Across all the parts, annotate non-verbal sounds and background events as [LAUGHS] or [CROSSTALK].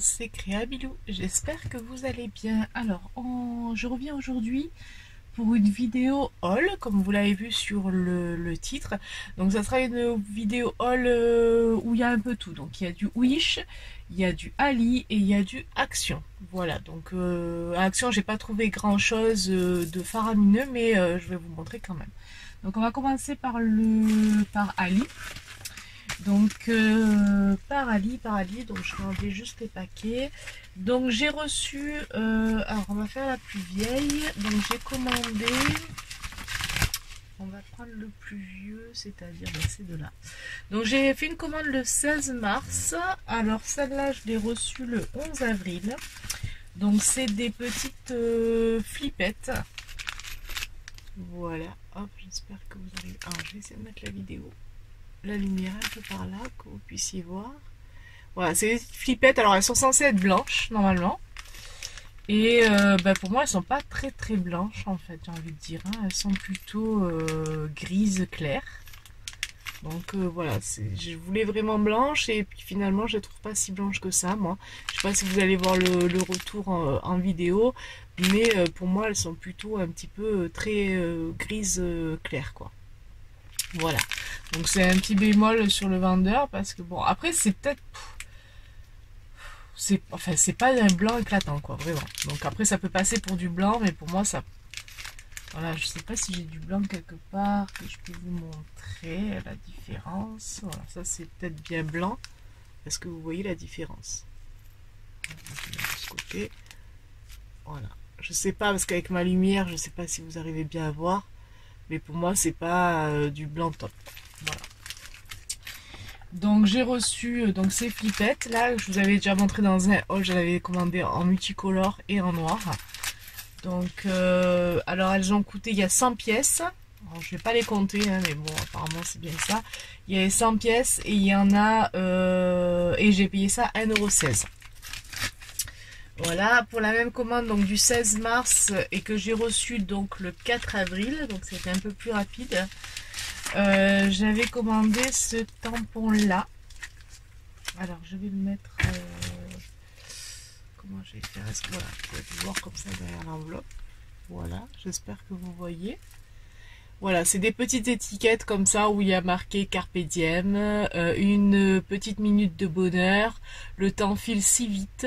c'est Créabilou, j'espère que vous allez bien. Alors, je reviens aujourd'hui pour une vidéo haul, comme vous l'avez vu sur le, titre. Donc ça sera une vidéo haul euh, où il y a un peu tout. Donc il y a du Wish, il y a du Ali et il y a du Action. Voilà, donc euh, Action, j'ai pas trouvé grand chose euh, de faramineux, mais je vais vous montrer quand même. Donc on va commencer par le par Ali. Donc, euh, par Ali, par Ali, donc je enlever juste les paquets. Donc, j'ai reçu, euh, alors on va faire la plus vieille. Donc, j'ai commandé, on va prendre le plus vieux, c'est-à-dire ben, ces deux-là. Donc, j'ai fait une commande le 16 mars. Alors, celle-là, je l'ai reçue le 11 avril. Donc, c'est des petites euh, flippettes. Voilà, hop, j'espère que vous arrivez. Alors, je vais essayer de mettre la vidéo la lumière un peu par là, que vous puissiez voir. Voilà, c'est des flippettes. Alors, elles sont censées être blanches, normalement. Et euh, bah, pour moi, elles sont pas très très blanches, en fait, j'ai envie de dire. Hein. Elles sont plutôt euh, grises claires. Donc euh, voilà, je voulais vraiment blanche et puis finalement je ne trouve pas si blanche que ça moi. Je sais pas si vous allez voir le, retour en, vidéo, mais pour moi elles sont plutôt un petit peu très grises claires quoi. Voilà. Donc c'est un petit bémol sur le vendeur parce que bon, après c'est peut-être c'est enfin c'est pas un blanc éclatant quoi, vraiment. Donc après ça peut passer pour du blanc, mais pour moi ça voilà, je sais pas si j'ai du blanc quelque part que je peux vous montrer la différence. Voilà, ça c'est peut-être bien blanc. Est-ce que vous voyez la différence? Côté. Voilà. Je sais pas parce qu'avec ma lumière, je sais pas si vous arrivez bien à voir. Mais pour moi, c'est pas euh, du blanc top. Voilà. Donc j'ai reçu euh, donc ces flippettes. Là, je vous avais déjà montré dans un haul, je l'avais commandé en multicolore et en noir. Donc, euh, alors elles ont coûté, il y a 100 pièces. Je vais pas les compter, hein, mais bon, apparemment c'est bien ça. Il y a 100 pièces et il y en a, et j'ai payé ça 1,16€. Voilà, pour la même commande donc du 16 mars et que j'ai reçu donc le 4 avril, donc c'était un peu plus rapide. Euh, j'avais commandé ce tampon là. Alors je vais le mettre. Euh, comment je vais faire Est-ce voilà, vous pouvez voir comme ça derrière l'enveloppe? Voilà, j'espère que vous voyez. Voilà, c'est des petites étiquettes comme ça où il y a marqué Carpe Diem, euh, une petite minute de bonheur, le temps file si vite.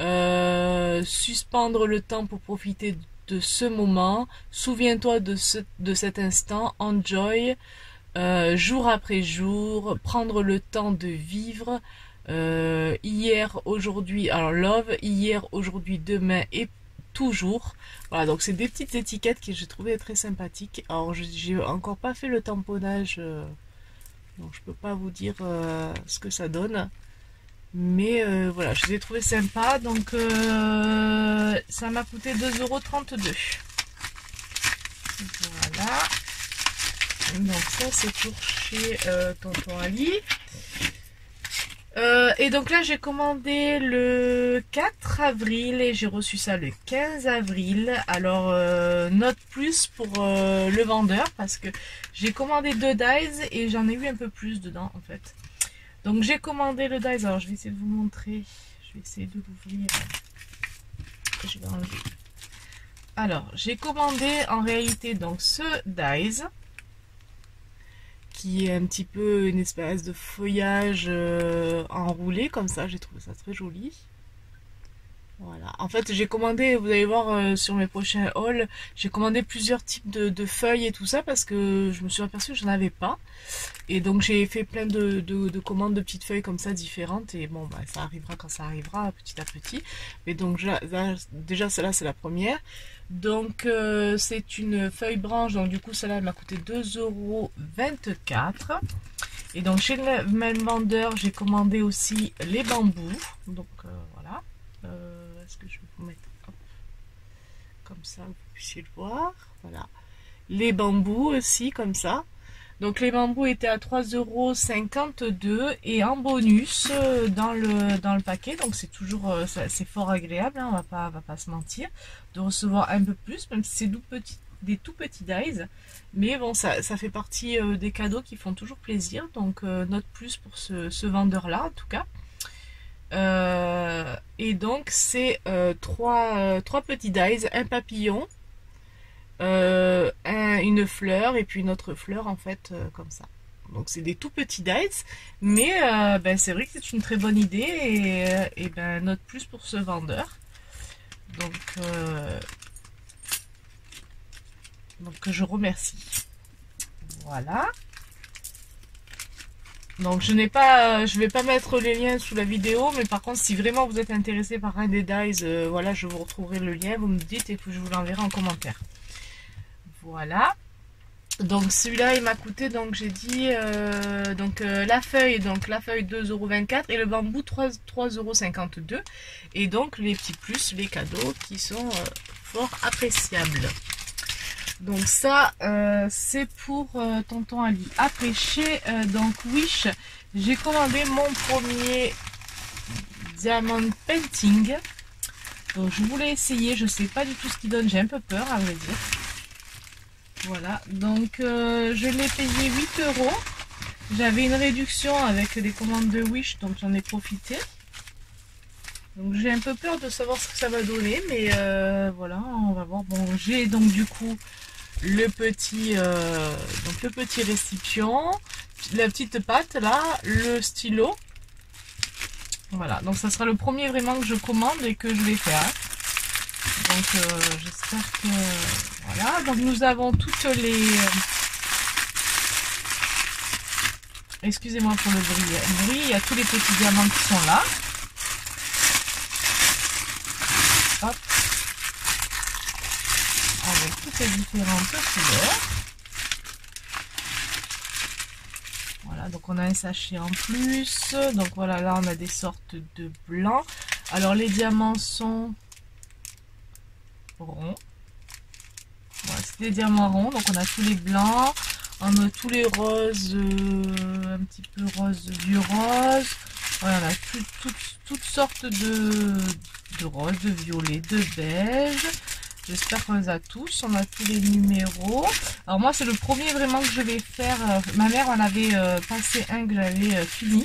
Euh, suspendre le temps pour profiter de ce moment. Souviens-toi de, ce, de cet instant. Enjoy. Euh, jour après jour. Prendre le temps de vivre. Euh, hier, aujourd'hui. Alors love. Hier, aujourd'hui, demain et toujours. Voilà, donc c'est des petites étiquettes que j'ai trouvé très sympathiques. Alors j'ai encore pas fait le tamponnage. donc je peux pas vous dire ce que ça donne. Mais euh, voilà, je les ai trouvés sympas. Donc euh, ça m'a coûté 2,32€. Voilà. Donc ça c'est pour chez euh, Tonton Ali. et donc là j'ai commandé le 4 avril et j'ai reçu ça le 15 avril. Alors note plus pour le vendeur parce que j'ai commandé deux dies et j'en ai eu un peu plus dedans en fait. Donc j'ai commandé le dies. Alors je vais essayer de vous montrer. Je vais essayer de l'ouvrir. Je vais. Alors j'ai commandé en réalité donc ce dies qui est un petit peu une espèce de feuillage euh, enroulé comme ça. J'ai trouvé ça très joli. Voilà. En fait, j'ai commandé, vous allez voir euh, sur mes prochains hauls, j'ai commandé plusieurs types de, feuilles et tout ça parce que je me suis aperçue que je n'en avais pas. Et donc j'ai fait plein de, commandes de petites feuilles comme ça différentes et bon, bah, ça arrivera quand ça arrivera petit à petit. Mais donc déjà celle-là c'est la première. Donc euh, c'est une feuille branche, donc du coup celle-là m'a coûté 2,24€. Et donc chez le même vendeur, j'ai commandé aussi les bambous. Donc euh, voilà. Euh, est-ce que je vais vous mettre comme ça, vous puissiez le voir. Voilà. Les bambous aussi, comme ça. Donc les bambous étaient à 3,52€ et en bonus euh, dans le, dans le paquet. Donc c'est toujours euh, c'est fort agréable, hein, on va pas, va pas se mentir, de recevoir un peu plus, même si c'est des tout petits dies. Mais bon, ça, ça fait partie des cadeaux qui font toujours plaisir. Donc note plus pour ce, ce vendeur-là en tout cas. Et donc c'est trois, trois petits dies, un papillon, une fleur et puis une autre fleur en fait comme ça. Donc c'est des tout petits dice, mais ben, c'est vrai que c'est une très bonne idée et, et ben note plus pour ce vendeur. Donc, donc je remercie. Voilà. Donc je n'ai pas, euh, je vais pas mettre les liens sous la vidéo, mais par contre si vraiment vous êtes intéressé par un des dies, euh, voilà, je vous retrouverai le lien, vous me dites et je vous l'enverrai en commentaire. Voilà. Donc celui-là il m'a coûté, donc j'ai dit, euh, donc la feuille, donc la feuille 2,24€ et le bambou 3,52€ et donc les petits plus, les cadeaux qui sont fort appréciables. Donc ça, euh, c'est pour euh, tonton Ali. Après, chez euh, donc Wish, j'ai commandé mon premier Diamond Painting. Donc je voulais essayer, je sais pas du tout ce qu'il donne, j'ai un peu peur à vrai dire. Voilà, donc je l'ai payé 8 euros. J'avais une réduction avec les commandes de Wish, donc j'en ai profité. Donc j'ai un peu peur de savoir ce que ça va donner, mais voilà, on va voir. Bon, j'ai donc du coup le petit, euh, donc le petit récipient, la petite pâte là, le stylo. Voilà, donc ça sera le premier vraiment que je commande et que je vais faire. Donc euh, j'espère que... Voilà, donc nous avons toutes les... Euh, excusez-moi pour le bruit. Le bruit, il y a tous les petits diamants qui sont là. Hop toutes les différentes couleurs. Voilà, donc on a un sachet en plus. Donc voilà, là on a des sortes de blancs. Alors les diamants sont ronds. Voilà, c'est des diamants ronds, donc on a tous les blancs. On a tous les roses, euh, un petit peu rose, du rose. Voilà, on a toutes sortes de, de roses, de violet, de beige. J'espère qu'on a tous. On a tous les numéros. Alors moi, c'est le premier vraiment que je vais faire. Euh, ma mère en avait euh, passé un que j'avais euh, fini.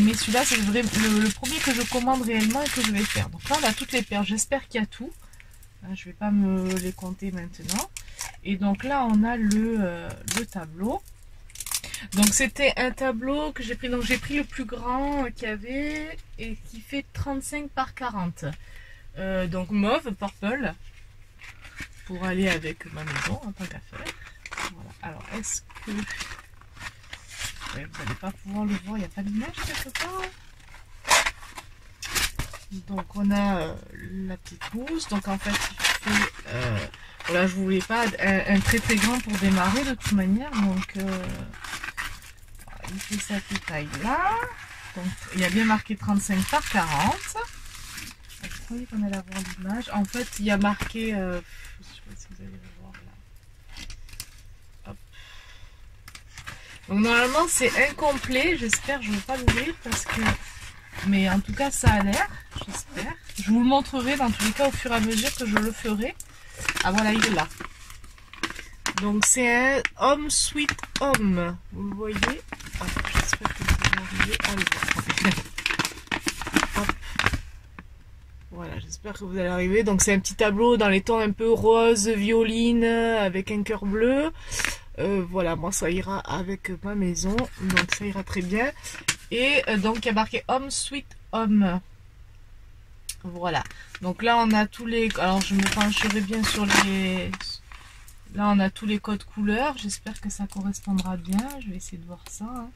Mais celui-là, c'est le, premier que je commande réellement et que je vais faire. Donc là, on a toutes les paires. J'espère qu'il y a tout. Je ne vais pas me les compter maintenant. Et donc là, on a le tableau. Donc c'était un tableau que j'ai pris. Donc j'ai pris le plus grand qu'il y avait et qui fait 35 par 40. Euh, donc mauve, purple, pour aller avec ma maison en tant qu'affaire. Voilà. Alors, est-ce que... vous n'allez pas pouvoir le voir, il n'y a pas d'image quelque part. Donc on a euh, la petite mousse. Donc en fait, il fait, euh, voilà, je voulais pas un, très très grand pour démarrer de toute manière. Donc il fait cette taille là. Donc il y a bien marqué 35 par 40 avoir l'image. En fait, il y a marqué, euh, je sais pas si vous allez le voir là. Hop. Donc normalement c'est incomplet, j'espère, je ne vais pas l'ouvrir parce que... Mais en tout cas ça a l'air, j'espère. Je vous le montrerai dans tous les cas au fur et à mesure que je le ferai. Ah voilà, il est là. Donc c'est un Home Sweet Home. Vous le voyez? J'espère que vous arriver à le voir. J'espère que vous allez arriver. Donc c'est un petit tableau dans les tons un peu rose, violine, avec un cœur bleu. Euh, voilà, moi ça ira avec ma maison, donc ça ira très bien. Et euh, donc il y a marqué Home Sweet Home. Voilà, donc là on a tous les... Alors je me pencherai bien sur les... Là on a tous les codes couleurs, j'espère que ça correspondra bien. Je vais essayer de voir ça. Hein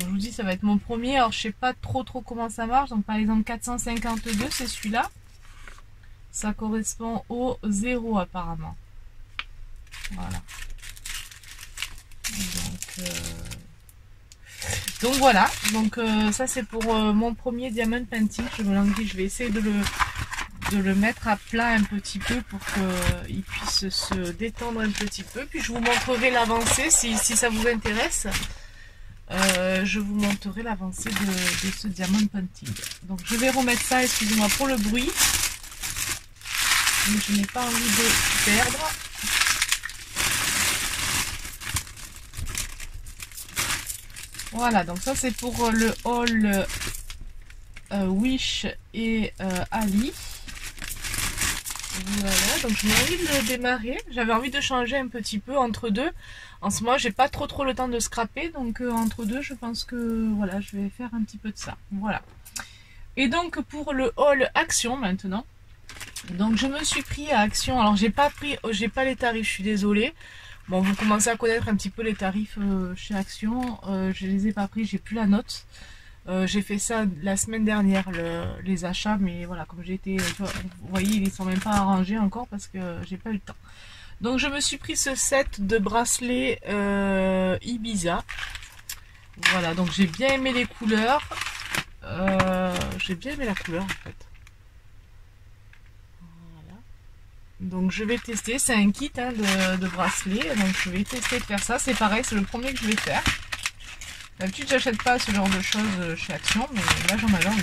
je vous dis, ça va être mon premier. Alors, je sais pas trop trop comment ça marche. Donc, par exemple, 452, c'est celui-là. Ça correspond au 0 apparemment. Voilà. Donc, euh, voilà. Donc, euh, ça, c'est pour euh, mon premier Diamond Painting. Je me dit, je vais essayer de le, de le mettre à plat un petit peu pour qu'il puisse se détendre un petit peu. Puis, je vous montrerai l'avancée si, si ça vous intéresse. Euh, je vous montrerai l'avancée de, ce diamant painting. Donc je vais remettre ça, excusez-moi pour le bruit. Mais je n'ai pas envie de perdre. Voilà, donc ça c'est pour le haul euh, Wish et euh, Ali. Voilà, donc j'ai envie de le démarrer. J'avais envie de changer un petit peu entre deux. En ce moment, j'ai pas trop trop le temps de scraper, donc euh, entre deux, je pense que voilà, je vais faire un petit peu de ça. Voilà. Et donc pour le haul Action maintenant. Donc je me suis pris à Action. Alors j'ai pas pris, j'ai pas les tarifs, je suis désolée. Bon, vous commencez à connaître un petit peu les tarifs chez Action. je les ai pas pris, j'ai plus la note. Euh, j'ai fait ça la semaine dernière, les achats, mais voilà, comme j'ai été, vous voyez, ils sont même pas arrangés encore parce que j'ai pas eu le temps. Donc je me suis pris ce set de bracelets euh, Ibiza. Voilà, donc j'ai bien aimé les couleurs. Euh, j'ai bien aimé la couleur en fait. Voilà. Donc je vais tester, c'est un kit hein, de, de bracelets, donc je vais tester de faire ça. C'est pareil, c'est le premier que je vais faire. D'habitude, j'achète pas ce genre de choses euh, chez Action, mais là, j'en avais envie.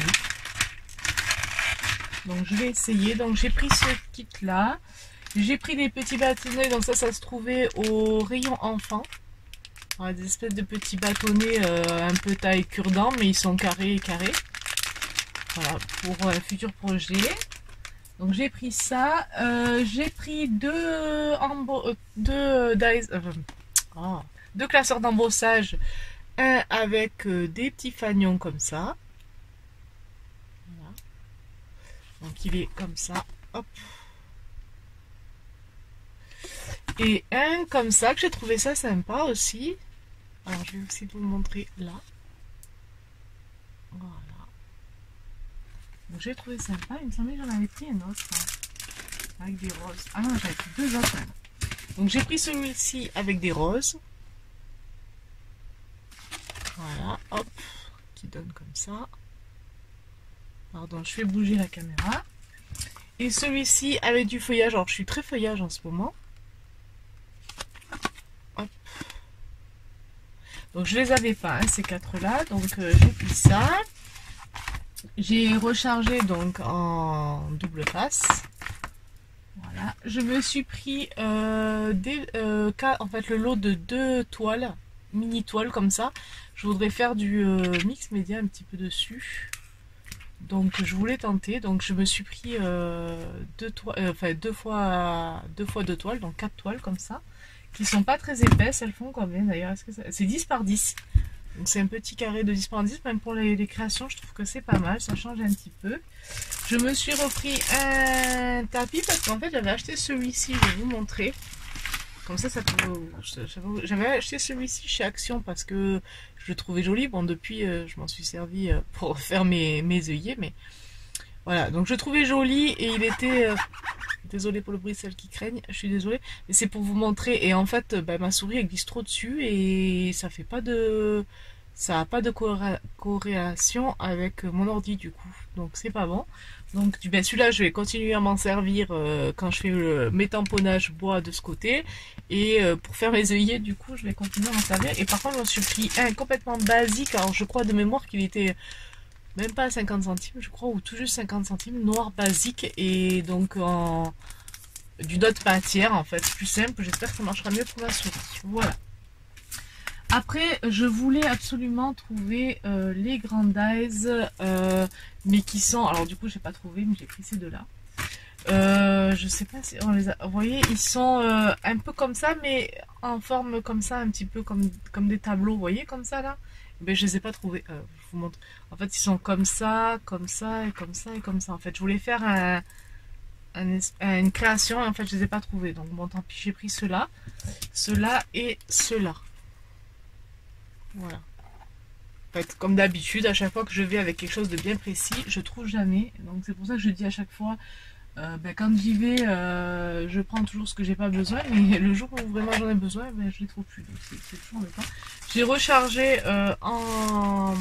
Donc, je vais essayer. Donc, j'ai pris ce kit-là. J'ai pris des petits bâtonnets. Donc, ça, ça se trouvait au rayon enfant. des espèces de petits bâtonnets euh, un peu taille cure-dent, mais ils sont carrés et carrés. Voilà, pour un futur projet. Donc, j'ai pris ça. Euh, j'ai pris deux, oh, deux classeurs d'embossage un avec euh, des petits fagnons comme ça. Voilà. Donc il est comme ça. Hop. Et un comme ça, que j'ai trouvé ça sympa aussi. Alors je vais aussi vous montrer là. Voilà. Donc j'ai trouvé sympa. Il me semblait que j'en avais pris un autre. Hein, avec des roses. Ah non, j'avais pris deux autres. Donc j'ai pris celui-ci avec des roses. Voilà, hop, qui donne comme ça. Pardon, je fais bouger la caméra. Et celui-ci avec du feuillage. Alors, je suis très feuillage en ce moment. Hop. Donc, je les avais pas, hein, ces quatre-là. Donc, euh, j'ai pris ça. J'ai rechargé donc en double face. Voilà. Je me suis pris euh, des, euh, en fait, le lot de deux toiles mini toile comme ça. Je voudrais faire du euh, mix média un petit peu dessus. Donc je voulais tenter. Donc je me suis pris euh, deux, toiles, euh, deux, fois, deux fois deux toiles, donc quatre toiles comme ça. Qui sont pas très épaisses. Elles font combien d'ailleurs? C'est 10 par 10. Donc c'est un petit carré de 10 par 10. Même pour les créations, je trouve que c'est pas mal. Ça change un petit peu. Je me suis repris un tapis parce qu'en fait j'avais acheté celui-ci. Je vais vous montrer. Comme ça, ça J'avais acheté celui-ci chez Action parce que je le trouvais joli. Bon, depuis, euh, je m'en suis servi euh, pour [LAUGHS] faire mes, mes œillets, mais voilà. Donc, je le trouvais joli et il était. Euh, désolé pour le bruit, celle qui craignent. Je suis désolée, mais c'est pour vous montrer. Et en fait, bah, ma souris elle glisse trop dessus et ça fait pas de. Ça n'a pas de corrélation avec mon ordi du coup. Donc, c'est pas bon. Donc ben, celui-là, je vais continuer à m'en servir euh, quand je fais mes tamponnages bois de ce côté. Et euh, pour faire mes œillets, du coup, je vais continuer à m'en servir. Et par contre, suis pris un complètement basique. Alors je crois de mémoire qu'il était même pas à 50 centimes, je crois, ou tout juste 50 centimes, noir basique. Et donc en d'une autre matière, en fait, plus simple. J'espère que ça marchera mieux pour ma souris. Voilà. Après, je voulais absolument trouver euh, les Grandize, euh, mais qui sont... Alors du coup, j'ai pas trouvé, mais j'ai pris ces deux-là. Euh, je sais pas si on les a... Vous voyez, ils sont un peu comme ça, mais en forme comme ça, un petit peu comme, comme des tableaux, vous voyez, comme ça, là mais je les ai pas trouvés. je vous montre. En fait, ils sont comme ça, comme ça, et comme ça, et comme ça. En fait, je voulais faire un, une création, et en fait, je les ai pas trouvés. Donc, bon, tant pis, j'ai pris ceux-là. Ceux-là et ceux-là. Voilà. En fait, comme d'habitude, à chaque fois que je vais avec quelque chose de bien précis, je trouve jamais. Donc c'est pour ça que je dis à chaque fois, euh, ben, quand j'y vais, euh, je prends toujours ce que j'ai pas besoin, mais le jour où vraiment j'en ai besoin, ben, je les trouve plus. Donc c'est toujours embêtant. J'ai rechargé euh, en,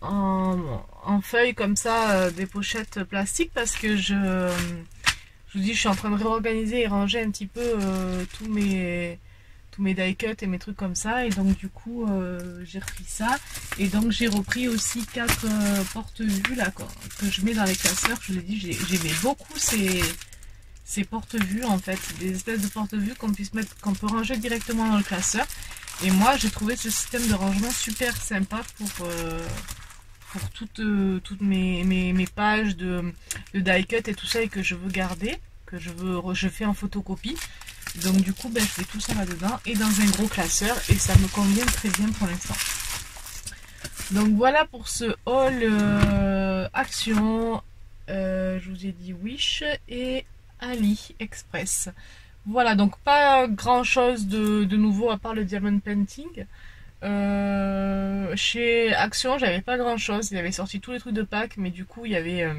en, en feuilles comme ça des pochettes plastiques parce que je, je vous dis, je suis en train de réorganiser et ranger un petit peu tous mes mes die cuts et mes trucs comme ça. Et donc du coup euh, j'ai repris ça. Et donc j'ai repris aussi quatre euh, porte-vues là que je mets dans les classeurs. Je vous ai dit j'aimais beaucoup ces ces porte-vues en fait. Des espèces de porte-vues qu'on puisse mettre qu'on peut ranger directement dans le classeur. Et moi, j'ai trouvé ce système de rangement super sympa pour, euh, pour toutes, toutes mes, mes, pages de, de die cut et tout ça et que je veux garder, que je veux je fais en photocopie. Donc du coup, ben, je fais tout ça là-dedans et dans un gros classeur et ça me convient très bien pour l'instant. Donc voilà pour ce haul euh, Action, je vous ai dit Wish et Ali Express. Voilà, donc pas grand chose de, nouveau à part le diamond painting. Euh, chez Action, j'avais pas grand chose. Il avait sorti tous les trucs de Pâques, mais du coup, il y avait euh,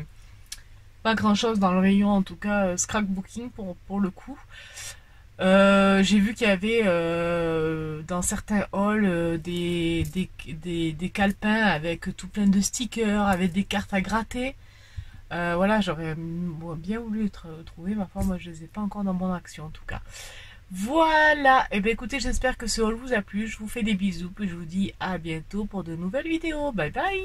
pas grand chose dans le rayon, en tout cas, euh, scrapbooking pour le coup. J'ai vu qu'il y avait dans certains halls des, des, des, calepins avec tout plein de stickers, avec des cartes à gratter. Euh, voilà, j'aurais bien voulu trouver, ma foi, moi je les ai pas encore dans mon action en tout cas. Voilà, et eh bien écoutez, j'espère que ce haul vous a plu, je vous fais des bisous, et je vous dis à bientôt pour de nouvelles vidéos, bye bye